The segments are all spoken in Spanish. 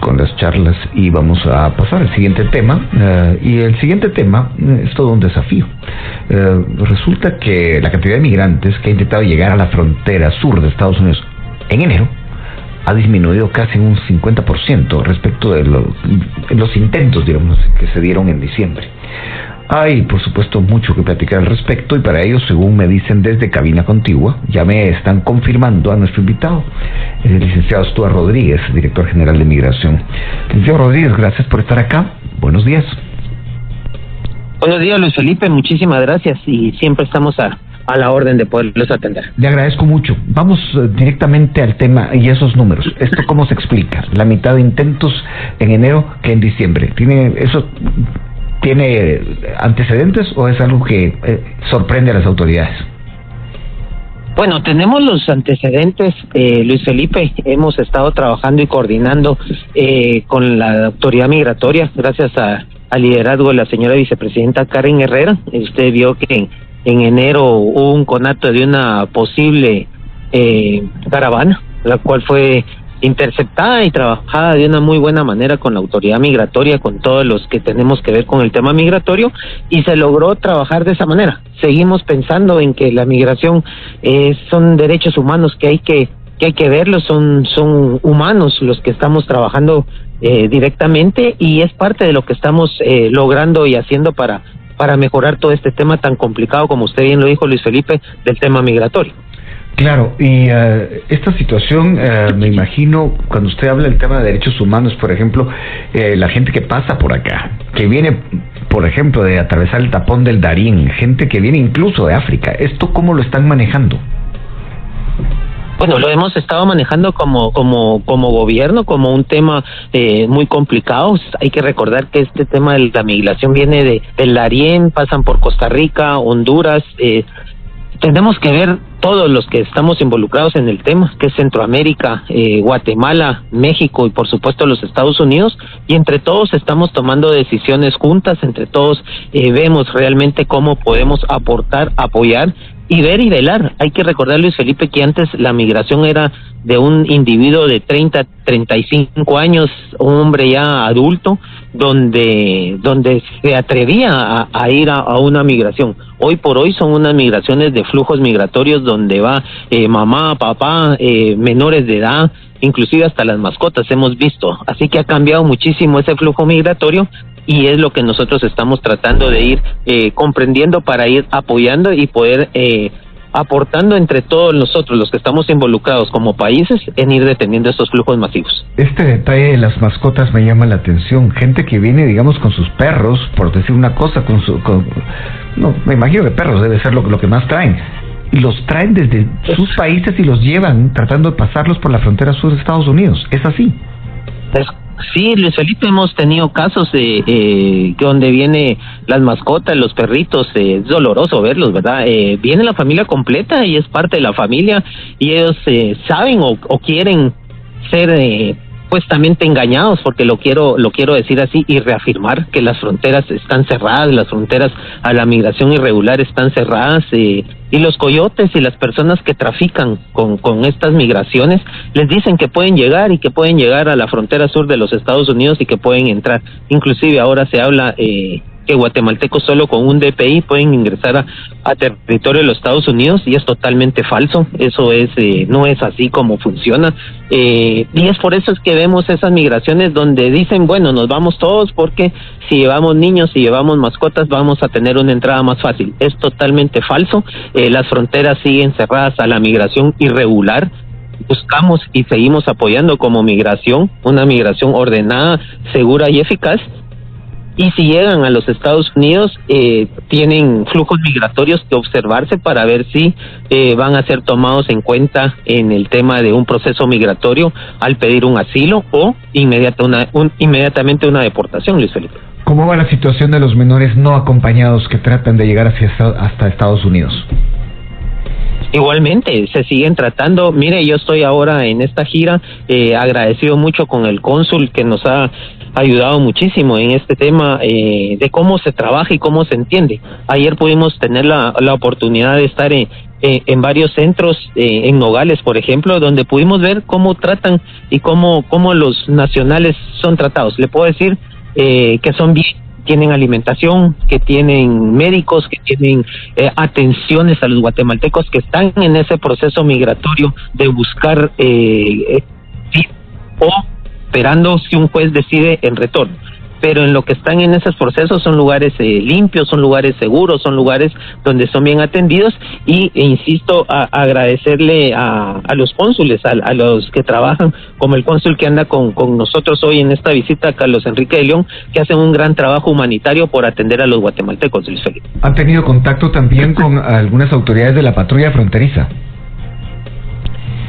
con las charlas y vamos a pasar al siguiente tema. Eh, y el siguiente tema eh, es todo un desafío. Eh, resulta que la cantidad de migrantes que ha intentado llegar a la frontera sur de Estados Unidos en enero ha disminuido casi un 50% respecto de los, intentos, que se dieron en diciembre. Hay, por supuesto, mucho que platicar al respecto y para ello, según me dicen desde Cabina Contigua, ya me están confirmando a nuestro invitado, el licenciado Stuart Rodríguez, director general de Migración. Licenciado Rodríguez, gracias por estar acá. Buenos días. Buenos días, Luis Felipe. Muchísimas gracias y siempre estamos a, a la orden de poderlos atender. Le agradezco mucho. Vamos eh, directamente al tema y esos números. ¿Esto cómo se explica? La mitad de intentos en enero que en diciembre. ¿Tiene eso tiene antecedentes o es algo que eh, sorprende a las autoridades? Bueno, tenemos los antecedentes, eh, Luis Felipe. Hemos estado trabajando y coordinando eh, con la autoridad migratoria, gracias a, al liderazgo de la señora vicepresidenta Karen Herrera. Usted vio que en, en enero hubo un conato de una posible eh, caravana, la cual fue interceptada y trabajada de una muy buena manera con la autoridad migratoria, con todos los que tenemos que ver con el tema migratorio, y se logró trabajar de esa manera. Seguimos pensando en que la migración eh, son derechos humanos que hay que que hay que verlos, son, son humanos los que estamos trabajando eh, directamente y es parte de lo que estamos eh, logrando y haciendo para, para mejorar todo este tema tan complicado, como usted bien lo dijo, Luis Felipe, del tema migratorio. Claro, y eh, esta situación, eh, me imagino, cuando usted habla del tema de derechos humanos, por ejemplo, eh, la gente que pasa por acá, que viene, por ejemplo, de atravesar el tapón del Darín, gente que viene incluso de África, ¿esto cómo lo están manejando? Bueno, lo hemos estado manejando como como como gobierno, como un tema eh, muy complicado. Hay que recordar que este tema de la migración viene de del Darién, pasan por Costa Rica, Honduras, eh, tenemos que ver todos los que estamos involucrados en el tema, que es Centroamérica, eh, Guatemala, México y por supuesto los Estados Unidos, y entre todos estamos tomando decisiones juntas, entre todos eh, vemos realmente cómo podemos aportar, apoyar y ver y velar. Hay que recordar, Luis Felipe, que antes la migración era de un individuo de 30, 35 años, un hombre ya adulto, donde, donde se atrevía a, ir a, una migración. Hoy por hoy son unas migraciones de flujos migratorios donde va eh, mamá, papá, eh, menores de edad, inclusive hasta las mascotas hemos visto. Así que ha cambiado muchísimo ese flujo migratorio y es lo que nosotros estamos tratando de ir eh, comprendiendo para ir apoyando y poder eh, aportando entre todos nosotros, los que estamos involucrados como países, en ir deteniendo estos flujos masivos. Este detalle de las mascotas me llama la atención. Gente que viene, digamos, con sus perros, por decir una cosa, con su... Con, no, me imagino que perros debe ser lo, lo que más traen. Y los traen desde sus países y los llevan tratando de pasarlos por la frontera sur de Estados Unidos. ¿Es así? Es Sí, Luis Felipe, hemos tenido casos de eh, donde viene las mascotas, los perritos, eh, es doloroso verlos, ¿verdad? Eh, viene la familia completa y es parte de la familia y ellos eh, saben o, o quieren ser eh, pues también te engañados porque lo quiero lo quiero decir así y reafirmar que las fronteras están cerradas las fronteras a la migración irregular están cerradas eh, y los coyotes y las personas que trafican con con estas migraciones les dicen que pueden llegar y que pueden llegar a la frontera sur de los Estados Unidos y que pueden entrar. Inclusive ahora se habla eh, que guatemaltecos solo con un DPI pueden ingresar a, territorio de los Estados Unidos y es totalmente falso. Eso es eh, no es así como funciona. Eh, y es por eso es que vemos esas migraciones donde dicen, bueno, nos vamos todos porque si llevamos niños, si llevamos mascotas, vamos a tener una entrada más fácil. Es totalmente falso. Eh, las fronteras siguen cerradas a la migración irregular buscamos y seguimos apoyando como migración, una migración ordenada, segura y eficaz, y si llegan a los Estados Unidos eh, tienen flujos migratorios que observarse para ver si eh, van a ser tomados en cuenta en el tema de un proceso migratorio al pedir un asilo o inmediatamente una deportación, Luis Felipe. ¿Cómo va la situación de los menores no acompañados que tratan de llegar hasta Estados Unidos? Igualmente, se siguen tratando. Mire, yo estoy ahora en esta gira, eh, agradecido mucho con el cónsul que nos ha ayudado muchísimo en este tema eh, de cómo se trabaja y cómo se entiende. Ayer pudimos tener la, la oportunidad de estar en, eh, en varios centros, eh, en Nogales, por ejemplo, donde pudimos ver cómo tratan y cómo, cómo los nacionales son tratados. Le puedo decir eh, que son bien tienen alimentación, que tienen médicos, que tienen eh, atenciones a los guatemaltecos que están en ese proceso migratorio de buscar eh, o esperando si un juez decide en retorno pero en lo que están en esos procesos son lugares eh, limpios, son lugares seguros, son lugares donde son bien atendidos y e insisto a, agradecerle a, a, los cónsules, a, a, los que trabajan, como el cónsul que anda con, con nosotros hoy en esta visita, Carlos Enrique de León, que hacen un gran trabajo humanitario por atender a los guatemaltecos, Luis Felipe. ¿Han tenido contacto también con algunas autoridades de la patrulla fronteriza?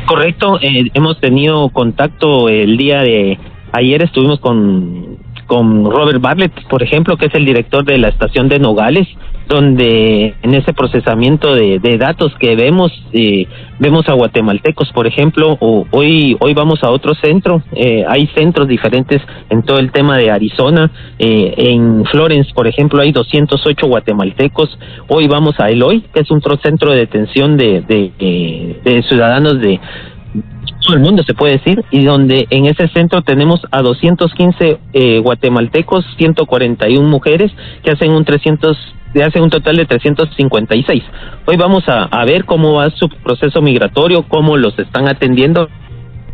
Correcto, eh, hemos tenido contacto el día de ayer, estuvimos con con Robert Bartlett, por ejemplo, que es el director de la estación de Nogales, donde en ese procesamiento de, datos que vemos, eh, vemos a guatemaltecos, por ejemplo, o hoy, hoy vamos a otro centro, eh, hay centros diferentes en todo el tema de Arizona, eh, en Florence, por ejemplo, hay 208 guatemaltecos, hoy vamos a Eloy, que es otro centro de detención de, de, de ciudadanos de todo el mundo se puede decir, y donde en ese centro tenemos a 215 eh, guatemaltecos, 141 mujeres, que hacen un 300 hacen un total de 356. Hoy vamos a, a ver cómo va su proceso migratorio, cómo los están atendiendo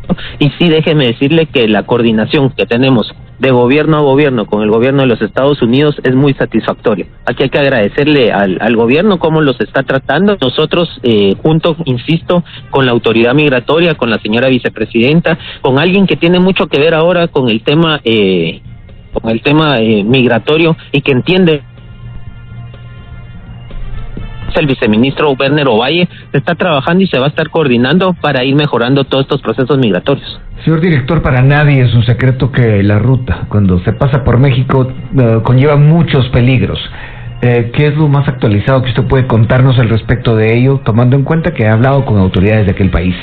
y sí, déjeme decirle que la coordinación que tenemos de gobierno a gobierno con el gobierno de los Estados Unidos es muy satisfactoria. Aquí hay que agradecerle al, al gobierno cómo los está tratando. Nosotros, eh, junto, insisto, con la autoridad migratoria, con la señora vicepresidenta, con alguien que tiene mucho que ver ahora con el tema, eh, con el tema eh, migratorio y que entiende el viceministro Werner Ovalle, está trabajando y se va a estar coordinando para ir mejorando todos estos procesos migratorios. Señor director, para nadie es un secreto que la ruta, cuando se pasa por México, uh, conlleva muchos peligros. Eh, ¿Qué es lo más actualizado que usted puede contarnos al respecto de ello, tomando en cuenta que ha hablado con autoridades de aquel país?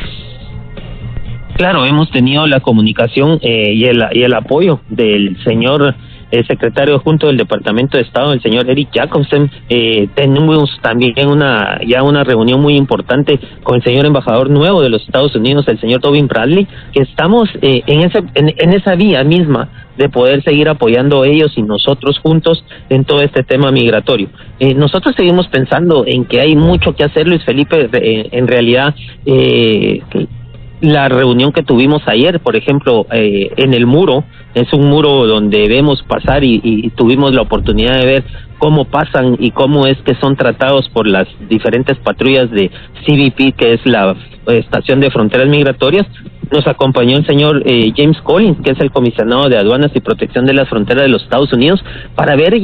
Claro, hemos tenido la comunicación eh, y, el, y el apoyo del señor el secretario junto del Departamento de Estado, el señor Eric Jacobsen. Eh, tenemos también una ya una reunión muy importante con el señor embajador nuevo de los Estados Unidos, el señor Tobin Bradley, que estamos eh, en, ese, en, esa vía misma de poder seguir apoyando ellos y nosotros juntos en todo este tema migratorio. Eh, nosotros seguimos pensando en que hay mucho que hacer, Luis Felipe, en realidad. Eh, la reunión que tuvimos ayer, por ejemplo, eh, en el muro, es un muro donde vemos pasar y, y, tuvimos la oportunidad de ver cómo pasan y cómo es que son tratados por las diferentes patrullas de CBP, que es la estación de fronteras migratorias. Nos acompañó el señor eh, James Collins, que es el comisionado de aduanas y protección de las fronteras de los Estados Unidos, para ver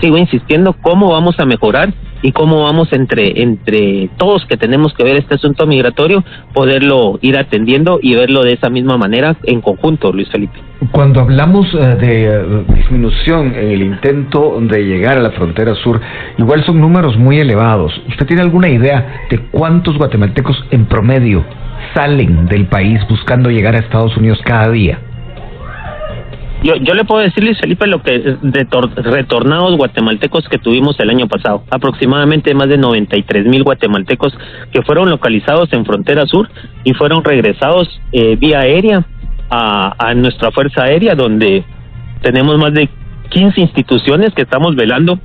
sigo insistiendo cómo vamos a mejorar y cómo vamos entre entre todos que tenemos que ver este asunto migratorio poderlo ir atendiendo y verlo de esa misma manera en conjunto, Luis Felipe. Cuando hablamos uh, de uh, disminución en el intento de llegar a la frontera sur, igual son números muy elevados. ¿Usted tiene alguna idea de cuántos guatemaltecos en promedio salen del país buscando llegar a Estados Unidos cada día? Yo, yo le puedo decir, Luis Felipe, lo que de retornados guatemaltecos que tuvimos el año pasado. Aproximadamente más de 93 mil guatemaltecos que fueron localizados en frontera sur y fueron regresados eh, vía aérea a, a nuestra Fuerza Aérea, donde tenemos más de 15 instituciones que estamos velando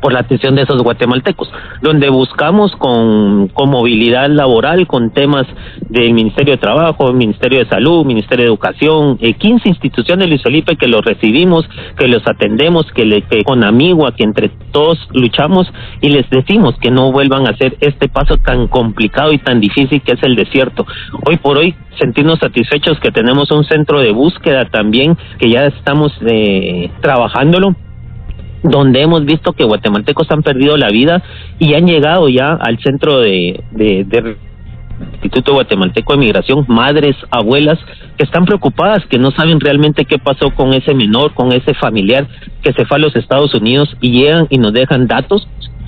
por la atención de esos guatemaltecos, donde buscamos con, con movilidad laboral, con temas del Ministerio de Trabajo, Ministerio de Salud, Ministerio de Educación, eh, 15 instituciones, Luis Felipe, que los recibimos, que los atendemos, que, le, que con amigo, que entre todos luchamos y les decimos que no vuelvan a hacer este paso tan complicado y tan difícil que es el desierto. Hoy por hoy sentirnos satisfechos que tenemos un centro de búsqueda también, que ya estamos eh, trabajándolo donde hemos visto que guatemaltecos han perdido la vida y han llegado ya al centro de, Instituto Guatemalteco de Migración, madres, abuelas, que están preocupadas, que no saben realmente qué pasó con ese menor, con ese familiar que se fue a los Estados Unidos y llegan y nos dejan datos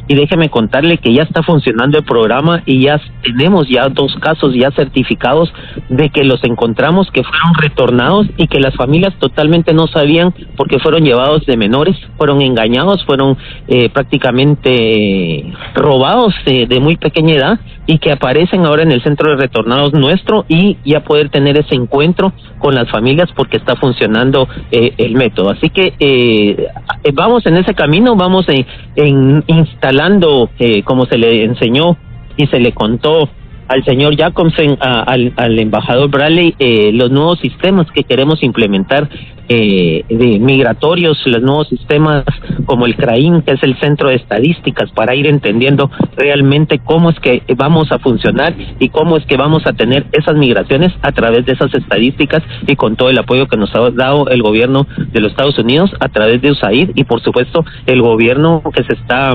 y déjeme contarle que ya está funcionando el programa y ya tenemos ya dos casos ya certificados de que los encontramos que fueron retornados y que las familias totalmente no sabían porque fueron llevados de menores, fueron engañados, fueron eh, prácticamente robados de muy pequeña edad y que aparecen ahora en el centro de retornados nuestro y ya poder tener ese encuentro con las familias porque está funcionando eh, el método. Así que eh, vamos en ese camino, vamos en, instalando, eh, como se le enseñó y se le contó al señor Jacobsen, al, embajador Bradley, eh, los nuevos sistemas que queremos implementar eh, de migratorios, los nuevos sistemas como el CRAIN, que es el Centro de Estadísticas, para ir entendiendo realmente cómo es que vamos a funcionar y cómo es que vamos a tener esas migraciones a través de esas estadísticas y con todo el apoyo que nos ha dado el gobierno de los Estados Unidos a través de USAID y por supuesto el gobierno que se está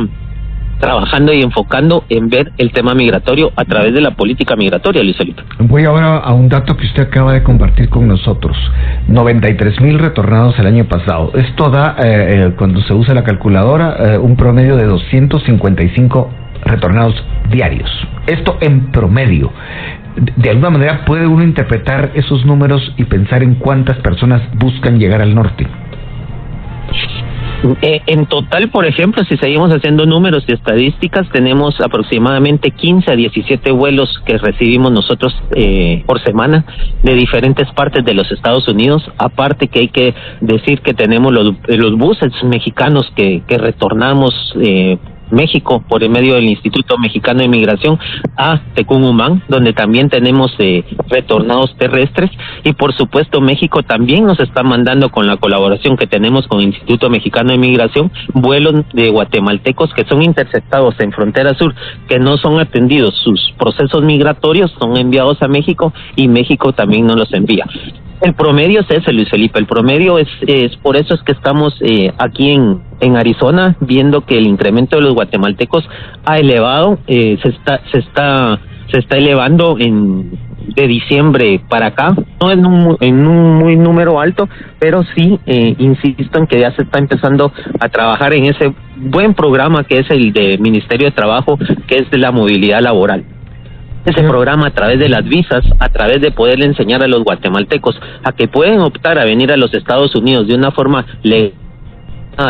trabajando y enfocando en ver el tema migratorio a través de la política migratoria, Luis Felipe. Voy ahora a un dato que usted acaba de compartir con nosotros. 93 mil retornados el año pasado. Esto da, eh, eh, cuando se usa la calculadora, eh, un promedio de 255 retornados diarios. Esto en promedio. De alguna manera puede uno interpretar esos números y pensar en cuántas personas buscan llegar al norte. Eh, en total, por ejemplo, si seguimos haciendo números y estadísticas, tenemos aproximadamente 15 a 17 vuelos que recibimos nosotros eh, por semana de diferentes partes de los Estados Unidos. Aparte que hay que decir que tenemos los, los buses mexicanos que, que retornamos eh, México por el medio del Instituto Mexicano de Migración a Tecumumán, donde también tenemos eh, retornados terrestres y por supuesto México también nos está mandando con la colaboración que tenemos con el Instituto Mexicano de Migración vuelos de guatemaltecos que son interceptados en frontera sur, que no son atendidos sus procesos migratorios, son enviados a México y México también nos los envía. El promedio es ese, Luis Felipe. El promedio es, es por eso es que estamos eh, aquí en, en Arizona viendo que el incremento de los guatemaltecos ha elevado, eh, se está, se está, se está elevando en de diciembre para acá, no en un, en un muy número alto, pero sí eh, insisto en que ya se está empezando a trabajar en ese buen programa que es el de Ministerio de Trabajo, que es de la movilidad laboral ese programa a través de las visas, a través de poderle enseñar a los guatemaltecos a que pueden optar a venir a los Estados Unidos de una forma legal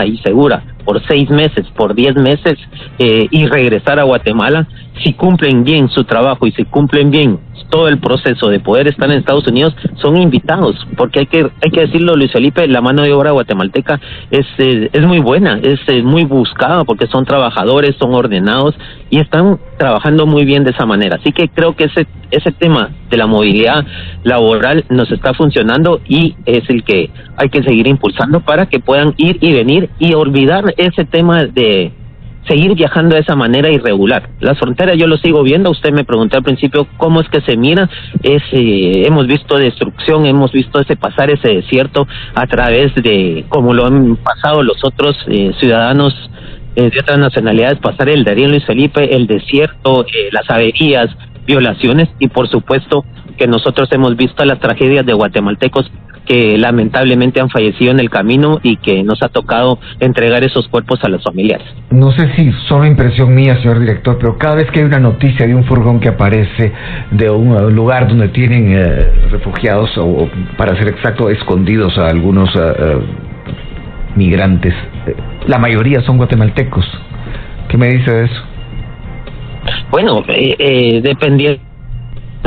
y segura por seis meses, por diez meses eh, y regresar a Guatemala, si cumplen bien su trabajo y si cumplen bien todo el proceso de poder estar en Estados Unidos, son invitados, porque hay que hay que decirlo, Luis Felipe, la mano de obra guatemalteca es eh, es muy buena, es eh, muy buscada porque son trabajadores, son ordenados y están trabajando muy bien de esa manera. Así que creo que ese ese tema de la movilidad laboral nos está funcionando y es el que hay que seguir impulsando para que puedan ir y venir y olvidar ese tema de seguir viajando de esa manera irregular. Las fronteras yo lo sigo viendo, usted me preguntó al principio cómo es que se mira, es, eh, hemos visto destrucción, hemos visto ese pasar ese desierto a través de, como lo han pasado los otros eh, ciudadanos eh, de otras nacionalidades, pasar el Darío Luis Felipe, el desierto, las averías, violaciones y por supuesto que nosotros hemos visto las tragedias de guatemaltecos que lamentablemente han fallecido en el camino y que nos ha tocado entregar esos cuerpos a los familiares. No sé si solo impresión mía, señor director, pero cada vez que hay una noticia de un furgón que aparece de un lugar donde tienen eh, refugiados o, para ser exacto, escondidos a algunos eh, eh, migrantes, la mayoría son guatemaltecos. ¿Qué me dice de eso? Bueno, dependiendo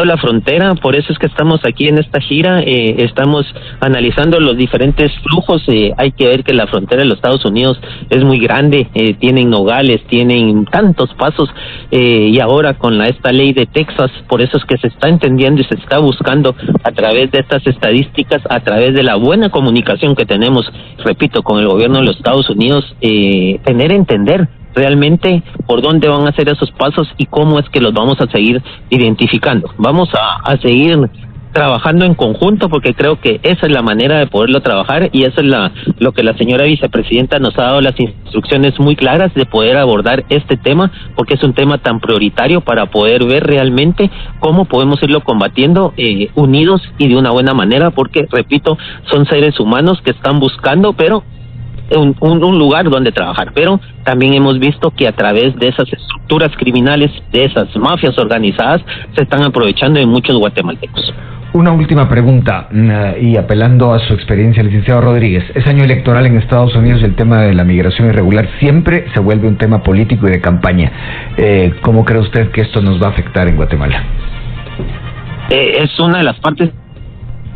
la frontera, por eso es que estamos aquí en esta gira, eh, estamos analizando los diferentes flujos, eh, hay que ver que la frontera de los Estados Unidos es muy grande, eh, tienen nogales, tienen tantos pasos y ahora con la, esta ley de Texas, por eso es que se está entendiendo y se está buscando a través de estas estadísticas, a través de la buena comunicación que tenemos, repito, con el gobierno de los Estados Unidos, tener entender realmente por dónde van a ser esos pasos y cómo es que los vamos a seguir identificando. Vamos a, seguir trabajando en conjunto porque creo que esa es la manera de poderlo trabajar y eso es la, lo que la señora vicepresidenta nos ha dado las instrucciones muy claras de poder abordar este tema porque es un tema tan prioritario para poder ver realmente cómo podemos irlo combatiendo eh, unidos y de una buena manera porque repito son seres humanos que están buscando pero un, un, lugar donde trabajar. Pero también hemos visto que a través de esas estructuras criminales, de esas mafias organizadas, se están aprovechando en muchos guatemaltecos. Una última pregunta mm, y apelando a su experiencia, licenciado Rodríguez. Es año electoral en Estados Unidos el tema de la migración irregular siempre se vuelve un tema político y de campaña. Eh, ¿Cómo cree usted que esto nos va a afectar en Guatemala? Eh, es una de las partes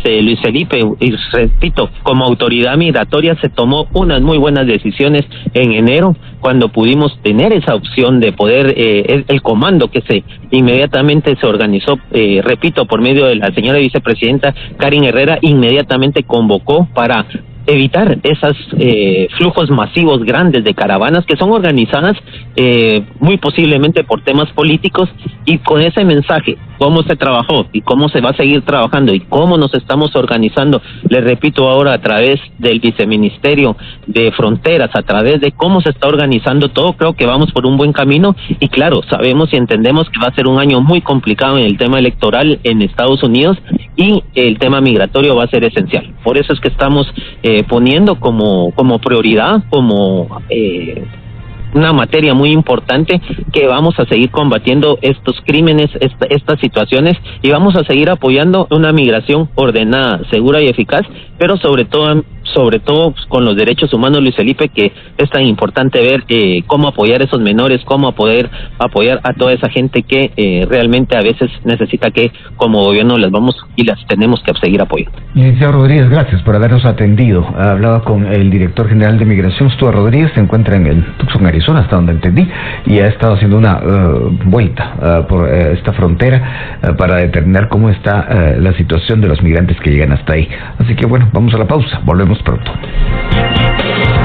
este, Luis Felipe, y repito, como autoridad migratoria se tomó unas muy buenas decisiones en enero cuando pudimos tener esa opción de poder, eh, el, comando que se inmediatamente se organizó, eh, repito, por medio de la señora vicepresidenta Karin Herrera, inmediatamente convocó para evitar esos eh, flujos masivos grandes de caravanas que son organizadas eh, muy posiblemente por temas políticos y con ese mensaje, cómo se trabajó y cómo se va a seguir trabajando y cómo nos estamos organizando, les repito ahora a través del viceministerio de fronteras, a través de cómo se está organizando todo, creo que vamos por un buen camino y claro, sabemos y entendemos que va a ser un año muy complicado en el tema electoral en Estados Unidos y el tema migratorio va a ser esencial. Por eso es que estamos eh, poniendo como, como prioridad, como eh, una materia muy importante que vamos a seguir combatiendo estos crímenes, estas situaciones y vamos a seguir apoyando una migración ordenada, segura y eficaz, pero sobre todo sobre todo pues, con los derechos humanos, Luis Felipe, que es tan importante ver eh, cómo apoyar a esos menores, cómo poder apoyar a toda esa gente que eh, realmente a veces necesita que como gobierno las vamos y las tenemos que seguir apoyando. Licenciado Rodríguez, gracias por habernos atendido. Hablaba con el director general de Migración, Stuart Rodríguez, se encuentra en Tucson, Arizona, hasta donde entendí, y ha estado haciendo una eh, vuelta por esta frontera para determinar cómo está la situación de los migrantes que llegan hasta ahí. Así que bueno, vamos a la pausa, volvemos pronto.